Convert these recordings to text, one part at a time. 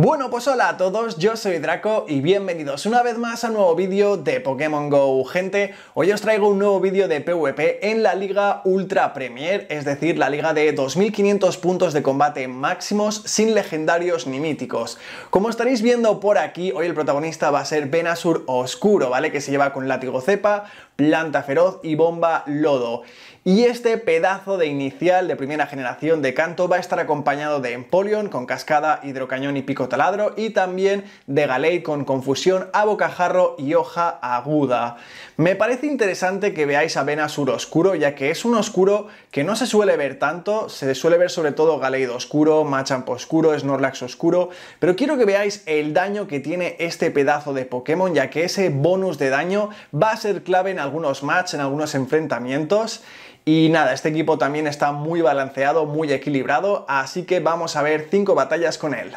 Bueno, pues hola a todos, yo soy Draco y bienvenidos una vez más a un nuevo vídeo de Pokémon GO. Gente, hoy os traigo un nuevo vídeo de PvP en la Liga Ultra Premier, es decir, la liga de 2500 puntos de combate máximos sin legendarios ni míticos. Como estaréis viendo por aquí, hoy el protagonista va a ser Venasur Oscuro, ¿vale? Que se lleva con látigo cepa, planta feroz y bomba lodo. Y este pedazo de inicial de primera generación de canto va a estar acompañado de Empoleon con cascada, hidrocañón y pico taladro y también de Galate con confusión a bocajarro y hoja aguda. Me parece interesante que veáis a Venasur oscuro ya que es un oscuro que no se suele ver tanto, se suele ver sobre todo Galade oscuro, Machamp oscuro, Snorlax oscuro, pero quiero que veáis el daño que tiene este pedazo de Pokémon ya que ese bonus de daño va a ser clave en algunos matches, en algunos enfrentamientos y nada, este equipo también está muy balanceado, muy equilibrado, así que vamos a ver 5 batallas con él.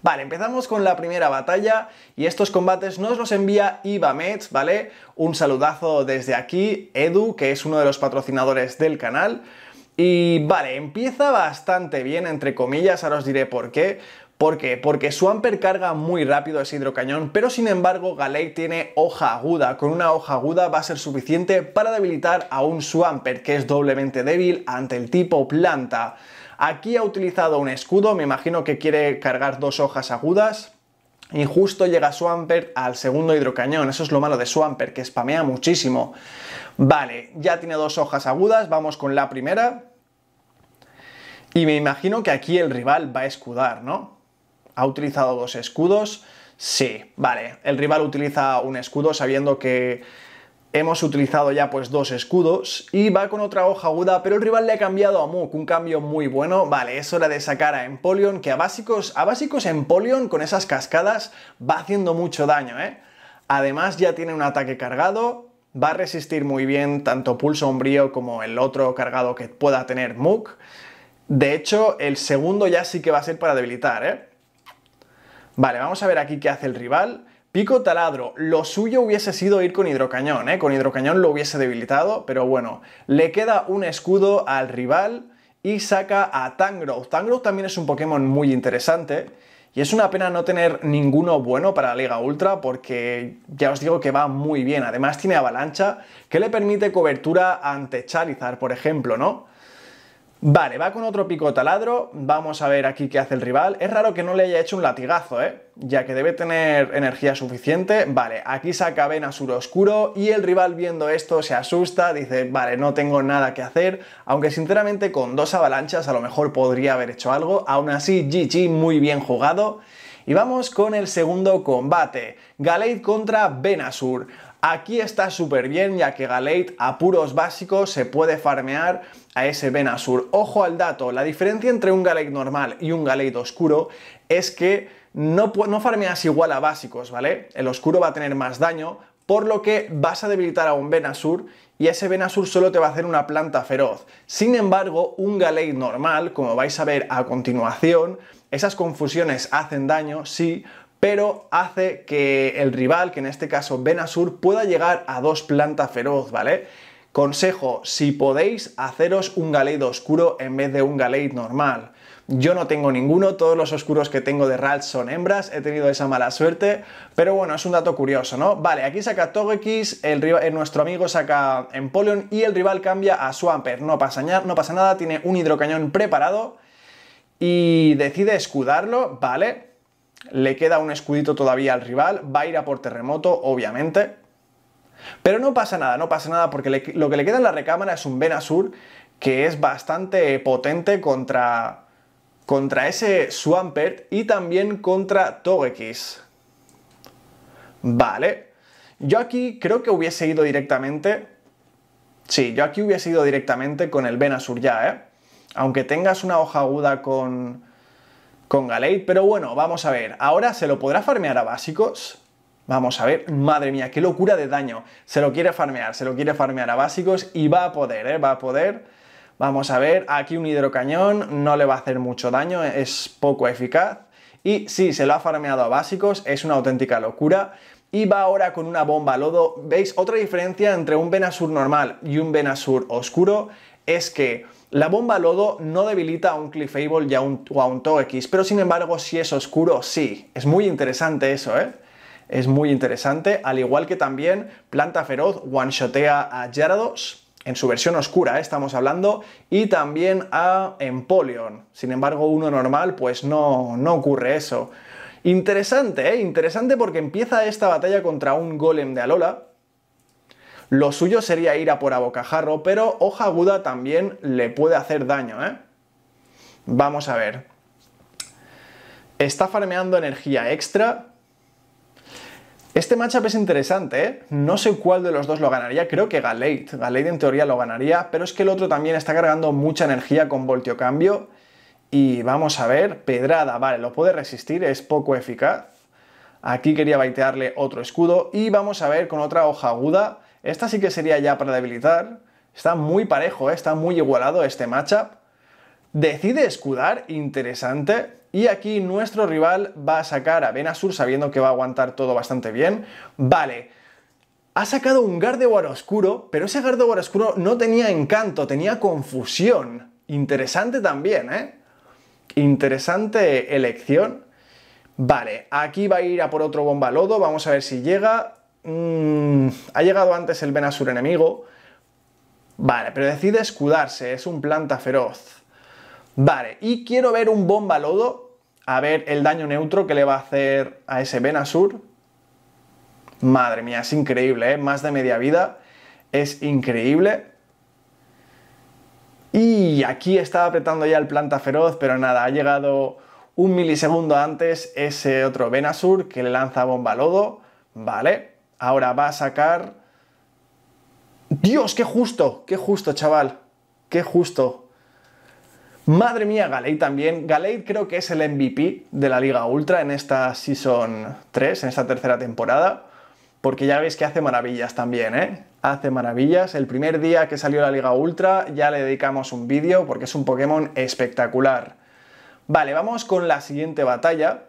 Vale, empezamos con la primera batalla y estos combates nos los envía Ibamets, ¿vale? Un saludazo desde aquí, Edu, que es uno de los patrocinadores del canal. Y vale, empieza bastante bien, entre comillas, ahora os diré por qué. ¿Por qué? Porque Swampert carga muy rápido ese hidrocañón, pero sin embargo Galate tiene hoja aguda. Con una hoja aguda va a ser suficiente para debilitar a un Swampert que es doblemente débil ante el tipo planta. Aquí ha utilizado un escudo, me imagino que quiere cargar dos hojas agudas. Y justo llega Swampert al segundo hidrocañón. Eso es lo malo de Swampert, que spamea muchísimo. Vale, ya tiene dos hojas agudas, vamos con la primera. Y me imagino que aquí el rival va a escudar, ¿no? ¿Ha utilizado dos escudos? Sí, vale. El rival utiliza un escudo sabiendo que hemos utilizado ya pues dos escudos y va con otra hoja aguda, pero el rival le ha cambiado a Mook, un cambio muy bueno. Vale, es hora de sacar a Empoleon, que a básicos, a básicos Empoleon con esas cascadas va haciendo mucho daño, ¿eh? Además ya tiene un ataque cargado, va a resistir muy bien tanto Pulso Umbrío como el otro cargado que pueda tener Mook. De hecho, el segundo ya sí que va a ser para debilitar, ¿eh? Vale, vamos a ver aquí qué hace el rival. Pico taladro, lo suyo hubiese sido ir con hidrocañón, ¿eh? Con hidrocañón lo hubiese debilitado, pero bueno, le queda un escudo al rival y saca a Tangrowth. Tangrowth también es un Pokémon muy interesante y es una pena no tener ninguno bueno para la Liga Ultra porque ya os digo que va muy bien. Además tiene avalancha que le permite cobertura ante Charizard, por ejemplo, ¿no? Vale, va con otro pico taladro, vamos a ver aquí qué hace el rival. Es raro que no le haya hecho un latigazo, ¿eh? Ya que debe tener energía suficiente. Vale, aquí saca Venasur Oscuro y el rival viendo esto se asusta, dice, vale, no tengo nada que hacer. Aunque sinceramente con dos avalanchas a lo mejor podría haber hecho algo. Aún así, GG, muy bien jugado. Y vamos con el segundo combate. Galate contra Venasur. Aquí está súper bien ya que Galate a puros básicos se puede farmear a ese Venasur. Ojo al dato, la diferencia entre un Galate normal y un Galate oscuro es que no, no farmeas igual a básicos, ¿vale? El oscuro va a tener más daño, por lo que vas a debilitar a un Venasur y ese Venasur solo te va a hacer una planta feroz. Sin embargo, un Galate normal, como vais a ver a continuación, esas confusiones hacen daño, sí, pero hace que el rival, que en este caso Venasur, pueda llegar a dos plantas feroz, ¿vale? Consejo, si podéis, haceros un Galade oscuro en vez de un Galade normal. Yo no tengo ninguno, todos los oscuros que tengo de Ralts son hembras, he tenido esa mala suerte, pero bueno, es un dato curioso, ¿no? Vale, aquí saca Togekiss, eh, nuestro amigo saca Empoleon y el rival cambia a Swampert, no pasa, no pasa nada, tiene un hidrocañón preparado y decide escudarlo, ¿vale? Le queda un escudito todavía al rival, va a ir a por terremoto, obviamente. Pero no pasa nada, no pasa nada porque lo que le queda en la recámara es un Venasur que es bastante potente contra, contra ese Swampert y también contra Togekiss. Vale. Yo aquí creo que hubiese ido directamente... Sí, yo aquí hubiese ido directamente con el Venasur ya, ¿eh? Aunque tengas una hoja aguda con, con Galate, pero bueno, vamos a ver. Ahora se lo podrá farmear a básicos. Vamos a ver, madre mía, qué locura de daño. Se lo quiere farmear, se lo quiere farmear a básicos y va a poder, ¿eh? Va a poder. Vamos a ver, aquí un hidrocañón no le va a hacer mucho daño, es poco eficaz. Y sí, se lo ha farmeado a básicos, es una auténtica locura. Y va ahora con una bomba lodo. ¿Veis? Otra diferencia entre un Venasur normal y un Venasur oscuro es que La bomba lodo no debilita a un Clefable y a un, o a un Togekiss, pero sin embargo si es oscuro, sí. Es muy interesante eso, ¿eh? Es muy interesante, al igual que también Planta Feroz one-shotea a Gyarados, en su versión oscura, ¿eh? estamos hablando, y también a Empoleon. Sin embargo, uno normal, pues no, no ocurre eso. Interesante, ¿eh? Interesante porque empieza esta batalla contra un golem de Alola, lo suyo sería ir a por abocajarro, pero hoja aguda también le puede hacer daño, ¿eh? Vamos a ver. Está farmeando energía extra. Este matchup es interesante, ¿eh? No sé cuál de los dos lo ganaría, creo que Galate. Galate en teoría lo ganaría, pero es que el otro también está cargando mucha energía con voltio cambio. Y vamos a ver, pedrada, vale, lo puede resistir, es poco eficaz. Aquí quería baitearle otro escudo y vamos a ver con otra hoja aguda esta sí que sería ya para debilitar. Está muy parejo, ¿eh? está muy igualado este matchup. Decide escudar, interesante. Y aquí nuestro rival va a sacar a Venasur sabiendo que va a aguantar todo bastante bien. Vale, ha sacado un Gardevoir oscuro, pero ese Gardevoir oscuro no tenía encanto, tenía confusión. Interesante también, ¿eh? Interesante elección. Vale, aquí va a ir a por otro bomba lodo, vamos a ver si llega. Mm, ha llegado antes el Venasur enemigo. Vale, pero decide escudarse, es un planta feroz. Vale, y quiero ver un bomba lodo, a ver el daño neutro que le va a hacer a ese Venasur. Madre mía, es increíble, ¿eh? Más de media vida. Es increíble. Y aquí estaba apretando ya el planta feroz, pero nada, ha llegado un milisegundo antes ese otro Venasur que le lanza bomba lodo. Vale. Ahora va a sacar... ¡Dios, qué justo! ¡Qué justo, chaval! ¡Qué justo! Madre mía, Galate también. Galate creo que es el MVP de la Liga Ultra en esta Season 3, en esta tercera temporada. Porque ya veis que hace maravillas también, ¿eh? Hace maravillas. El primer día que salió la Liga Ultra ya le dedicamos un vídeo porque es un Pokémon espectacular. Vale, vamos con la siguiente batalla.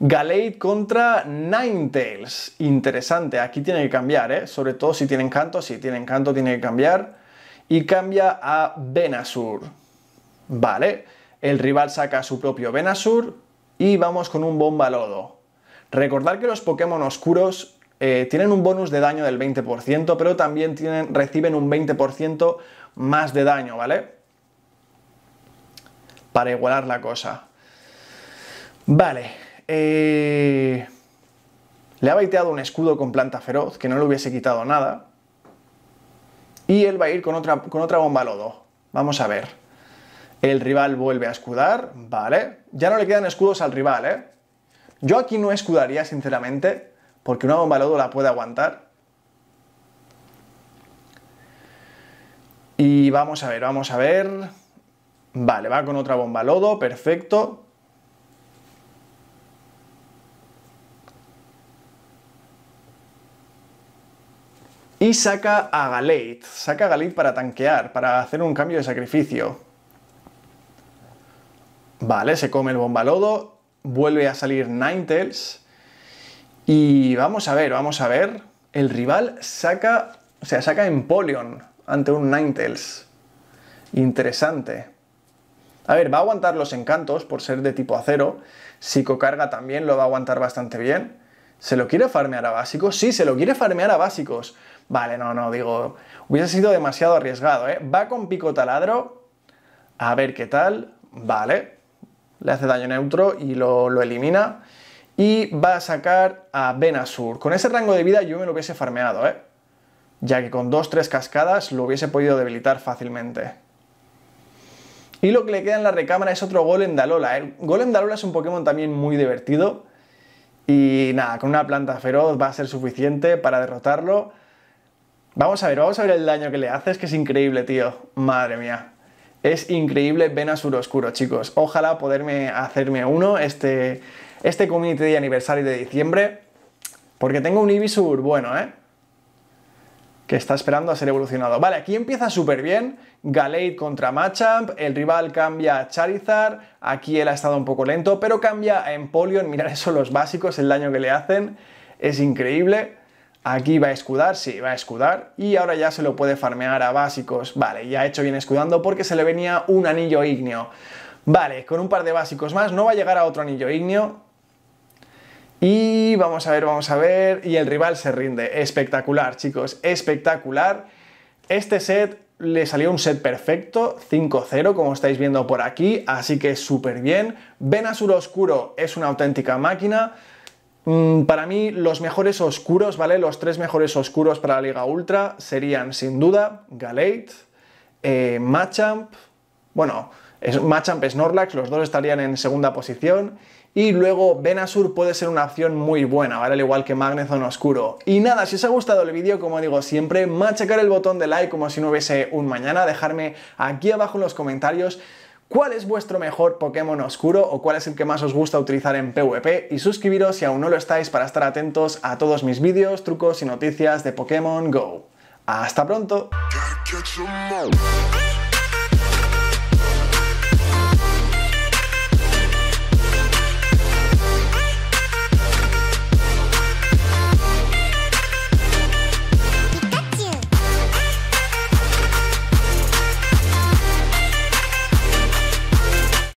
Galate contra Ninetales. Interesante, aquí tiene que cambiar, ¿eh? Sobre todo si tiene encanto, si tiene encanto tiene que cambiar. Y cambia a Venasur. Vale, el rival saca su propio Venasur y vamos con un Bomba Lodo. Recordad que los Pokémon oscuros eh, tienen un bonus de daño del 20%, pero también tienen, reciben un 20% más de daño, ¿vale? Para igualar la cosa. Vale, eh, le ha baiteado un escudo con planta feroz, que no le hubiese quitado nada. Y él va a ir con otra, con otra bomba lodo. Vamos a ver. El rival vuelve a escudar, vale. Ya no le quedan escudos al rival, ¿eh? Yo aquí no escudaría, sinceramente, porque una bomba lodo la puede aguantar. Y vamos a ver, vamos a ver. Vale, va con otra bomba lodo, perfecto. Y saca a Galate. Saca a Galate para tanquear, para hacer un cambio de sacrificio. Vale, se come el bombalodo. Vuelve a salir Ninetales. Y vamos a ver, vamos a ver. El rival saca. O sea, saca Empoleon ante un Ninetales. Interesante. A ver, va a aguantar los encantos por ser de tipo acero. Psicocarga también lo va a aguantar bastante bien. ¿Se lo quiere farmear a básicos? Sí, se lo quiere farmear a básicos. Vale, no, no, digo, hubiese sido demasiado arriesgado, ¿eh? Va con pico taladro, a ver qué tal, vale, le hace daño neutro y lo, elimina. Y va a sacar a Venasur. Con ese rango de vida yo me lo hubiese farmeado, ¿eh? Ya que con 2-3 cascadas lo hubiese podido debilitar fácilmente. Y lo que le queda en la recámara es otro Golem de Alola. ¿eh? Golem de Alola es un Pokémon también muy divertido. Y nada, con una planta feroz va a ser suficiente para derrotarlo. Vamos a ver, vamos a ver el daño que le hace, es que es increíble, tío. Madre mía. Es increíble Venasur Oscuro, chicos. Ojalá poderme hacerme uno este, este Community de aniversario de diciembre. Porque tengo un Ibisur bueno, ¿eh? Que está esperando a ser evolucionado. Vale, aquí empieza súper bien. Galate contra Machamp. El rival cambia a Charizard. Aquí él ha estado un poco lento, pero cambia a Empoleon. Mirad eso, los básicos, el daño que le hacen. Es increíble. Aquí va a escudar, sí, va a escudar. Y ahora ya se lo puede farmear a básicos. Vale, ya ha hecho bien escudando porque se le venía un anillo ígneo. Vale, con un par de básicos más no va a llegar a otro anillo ígneo. Y vamos a ver, vamos a ver. Y el rival se rinde. Espectacular, chicos, espectacular. Este set le salió un set perfecto, 5-0, como estáis viendo por aquí, así que súper bien. Venasur Oscuro es una auténtica máquina. Mm, para mí, los mejores oscuros, ¿vale? Los tres mejores oscuros para la Liga Ultra serían, sin duda, Galate, eh, Machamp, bueno, Machamp, Snorlax, los dos estarían en segunda posición. Y luego Venasur puede ser una opción muy buena, ¿vale? Al igual que Magnezone Oscuro. Y nada, si os ha gustado el vídeo, como digo siempre, machacar el botón de like como si no hubiese un mañana, dejarme aquí abajo en los comentarios cuál es vuestro mejor Pokémon oscuro o cuál es el que más os gusta utilizar en PvP y suscribiros si aún no lo estáis para estar atentos a todos mis vídeos, trucos y noticias de Pokémon GO. ¡Hasta pronto!